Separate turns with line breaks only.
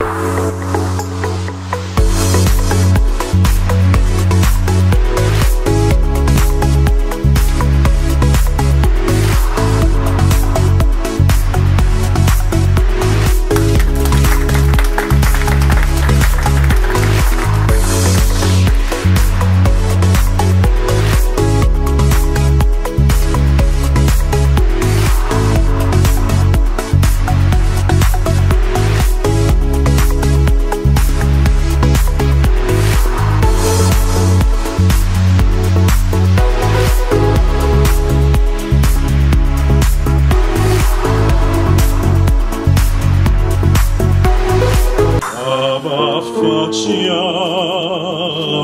you. sciat